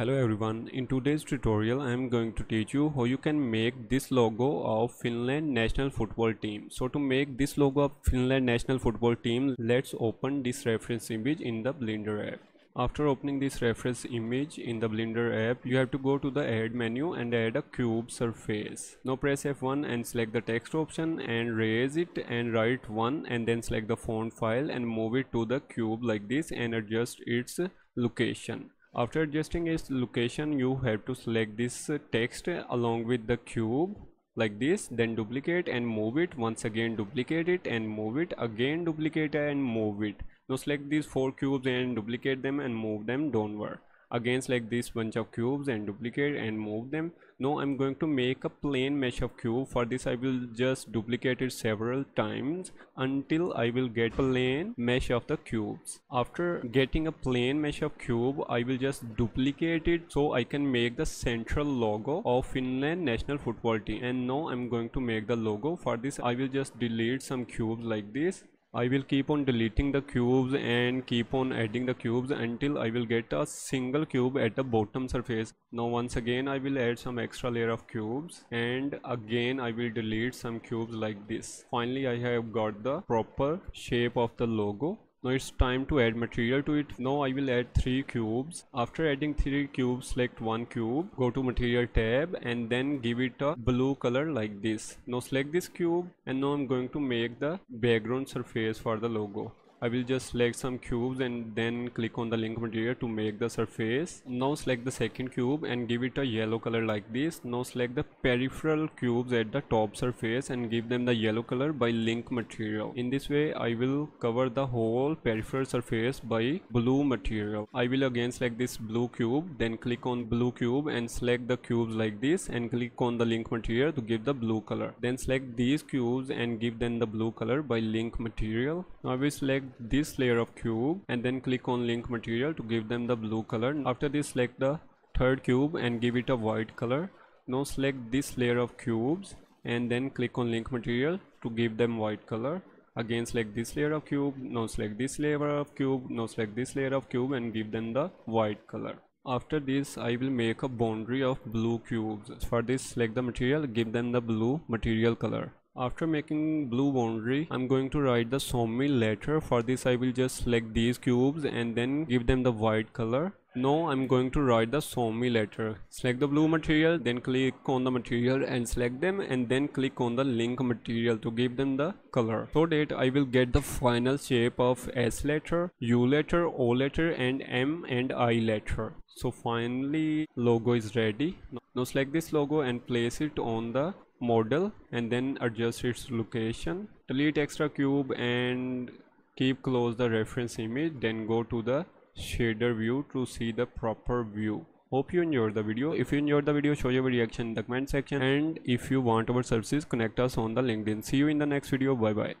Hello everyone, in today's tutorial I am going to teach you how you can make this logo of Finland national football team. So to make this logo of Finland national football team, let's open this reference image in the Blender app. After opening this reference image in the Blender app, you have to go to the add menu and add a cube surface. Now press F1 and select the text option and raise it and write 1 and then select the font file and move it to the cube like this and adjust its location after adjusting its location you have to select this text along with the cube like this then duplicate and move it. Once again duplicate it and move it. Again duplicate and move it. Now select these four cubes and duplicate them and move them downward again like this bunch of cubes and duplicate and move them. Now i'm going to make a plane mesh of cube. For this i will just duplicate it several times until i will get plane mesh of the cubes. After getting a plane mesh of cube i will just duplicate it so i can make the central logo of finland national football team. And now i'm going to make the logo. For this i will just delete some cubes like this I will keep on deleting the cubes and keep on adding the cubes until I will get a single cube at the bottom surface. Now once again I will add some extra layer of cubes and again I will delete some cubes like this. Finally I have got the proper shape of the logo now it's time to add material to it. Now i will add three cubes. After adding three cubes select one cube. Go to material tab and then give it a blue color like this. Now select this cube and now i'm going to make the background surface for the logo I will just select some cubes and then click on the link material to make the surface. Now select the second cube and give it a yellow color like this. Now select the peripheral cubes at the top surface and give them the yellow color by link material. In this way I will cover the whole peripheral surface by blue material. I will again select this blue cube then click on blue cube and select the cubes like this and click on the link material to give the blue color. Then select these cubes and give them the blue color by link material. Now I will select this layer of cube and then click on link material to give them the blue color. After this select the third cube and give it a white color. Now select this layer of cubes and then click on link material to give them white color. Again select this layer of cube now select this layer of cube now select this layer of cube and give them the white color. After this i will make a boundary of blue cubes. For this select the material give them the blue material color after making blue boundary i'm going to write the Suomi letter. For this i will just select these cubes and then give them the white color. Now i'm going to write the Suomi letter. Select the blue material then click on the material and select them and then click on the link material to give them the color. So that i will get the final shape of s letter u letter o letter and m and i letter. So finally logo is ready. Now select this logo and place it on the model and then adjust its location delete extra cube and keep close the reference image then go to the shader view to see the proper view. Hope you enjoyed the video. If you enjoyed the video show your reaction in the comment section. And if you want our services connect us on the linkedin. See you in the next video. Bye bye